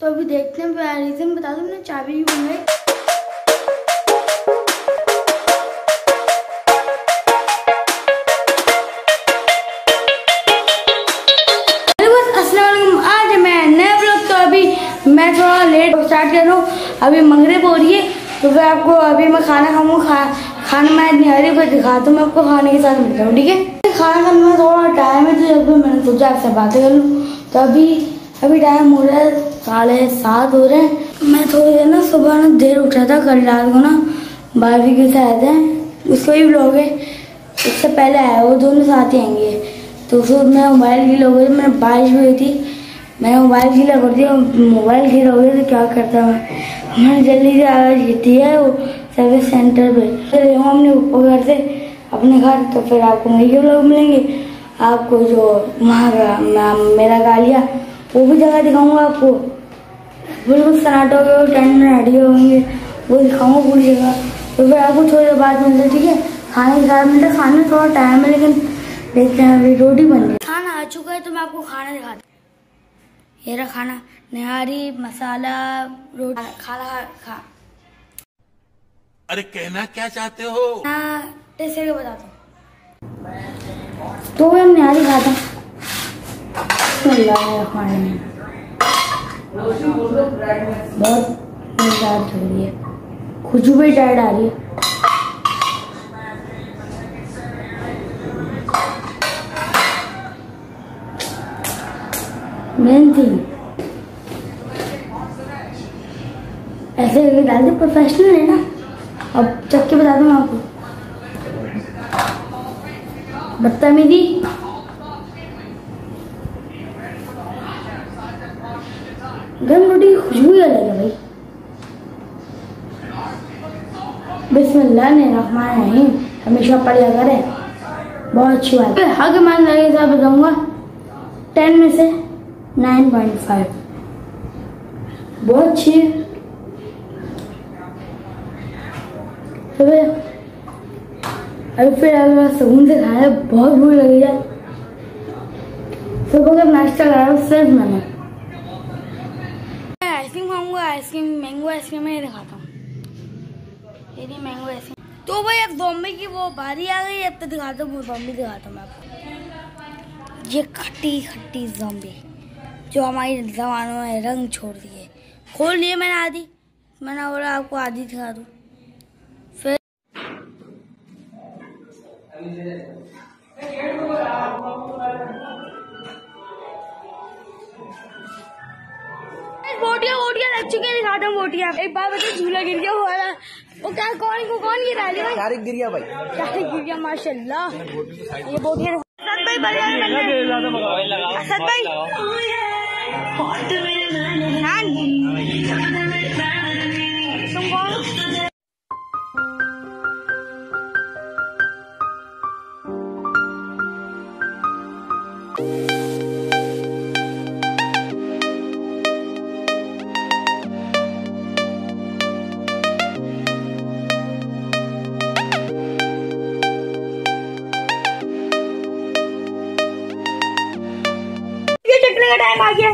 देखते हैं रीजन बता दो मैंने चाबी भी बन गई मैं तो अभी थोड़ा लेट स्टार्ट कर रहा हूँ। अभी मंगरे हो रही है तो फिर आपको अभी मैं खाना खाऊँगा। खा, खाना मैं नहीं आ रही फिर दिखाता हूँ मैं आपको खाने के साथ मिलता हूँ ठीक है? खाना खाने में थोड़ा टाइम है तो जब मैंने सोचा आपसे बातें कर लूँ तो अभी अभी टाइम हो रहा है, साढ़े सात हो रहे हैं। मैं थोड़ी देर ना सुबह ना देर उठा था, कल रात को ना बारहवीं के से आए थे। उसका भी ब्लॉग है। इससे पहले आया वो दोनों साथ ही आएँगे। तो उसको मैं मोबाइल गीला हो गई मैंने बारिश भी हुई थी। मैंने मोबाइल गीला कर दिया मोबाइल गीला हो गया तो क्या करता मैं मैंने जल्दी से आज जीती है वो सर्विस सेंटर पे। फिर हमने ऊपर घर से अपने घर तो फिर आपको वही के लोग मिलेंगे। आपको जो वहाँ का, मेरा गालिया वो भी जगह दिखाऊँगा आपको। बिल्कुल सनाटा हो गया टेंट में रेडी होंगे। वो दिखाऊँगा पूरी जगह। तो फिर आपको थोड़ी देर बाद मिलते ठीक है? खाने के साथ मिलते खाने में थोड़ा टाइम है लेकिन देखते हैं अभी रोटी बन गई। खाना आ चुका है तो मैं आपको खाना दिखाता ये रहा खाना। निहारी मसाला रोटी। खाना खा अरे कहना क्या चाहते हो? टेस्ट करके बताता हूँ। तो मैं निहारी खाता खाने मज़ेदार खुशबू भी टाइड आ रही मेन ऐसे करके डाल दे प्रोफेशनल है ना? अब चक्के बता दूँ आपको। बदतमीजी। गरम रोटी की खुशबू ही अलग है भाई। हमेशा पढ़िया करे। बहुत अच्छी बात। है हक मान लगे साहब बताऊँगा, टेन में से नाइन पॉइंट फाइव। बहुत अच्छी है। अभी फिर अगर सुकून से खाया, बहुत भूख लगी है सुबह का नाश्ता कराया, सिर्फ़ मैंने। आइसक्रीम खाऊँगा, आइसक्रीम, मैंगो आइसक्रीम में दिखाता हूँ। ये मैंगो आइसक्रीम। तो भाई, अब बॉम्बे की वो बारी आ गई, अब तो दिखाता हूँ, बॉम्बे दिखाता हूँ आपको। ये खट्टी खट्टी जॉम्बी जो हमारी जमानों में रंग छोड़ दिए। खोल लिए मैंने आधी। मैंने बोला, आपको आधी दिखा दूँ। फिर बोटिया बोटिया लग चुके हैं हूँ बोटिया एक बार बता झूला गिर गया हुआ था। वो क्या कौन को कौन गिरा है? तारिक गिर गया भाई। तारिक गिर गया माशाल्लाह। ये बोटिया असद भाई बढ़िया असद भाई। का टाइम आ गया।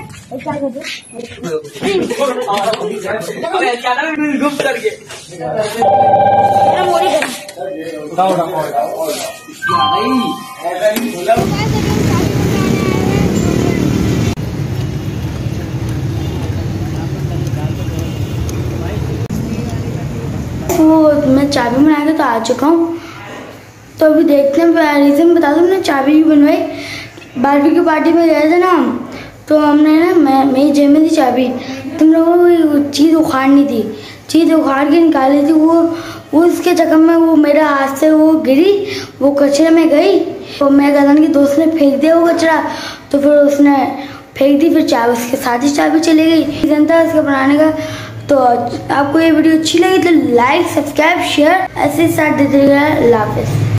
मैं चाबी बना के तो आ चुका हूँ। तो अभी देखते हैं रीज़न बता दो, मैंने चाबी भी बनवाई। बारहवीं की पार्टी में गए थे ना तो हमने ना, मैं, मेरी जेब में थी चाबी। तुम लोगों को चीज़ उखाड़नी थी। चीज़ उखाड़ के निकाली थी, वो उसके चक्कर में वो मेरे हाथ से वो गिरी, वो कचरे में गई। तो मैं गदन की दोस्त ने फेंक दिया वो कचरा। तो फिर उसने फेंक दी, फिर चाबी, उसके साथ ही चाबी चली गई। जनता इसके बनाने का। तो आपको ये वीडियो अच्छी लगी तो लाइक, सब्सक्राइब, शेयर, ऐसे साथ देते रहिएगा हाफिज़।